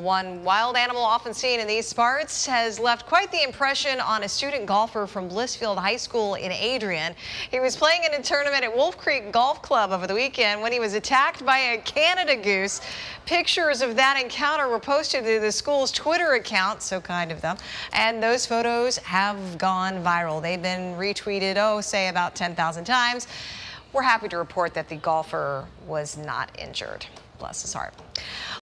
One wild animal often seen in these parts has left quite the impression on a student golfer from Blissfield High School in Adrian. He was playing in a tournament at Wolf Creek Golf Club over the weekend when he was attacked by a Canada goose. Pictures of that encounter were posted to the school's Twitter account, so kind of them, and those photos have gone viral. They've been retweeted, oh, say about 10,000 times. We're happy to report that the golfer was not injured. Bless his heart.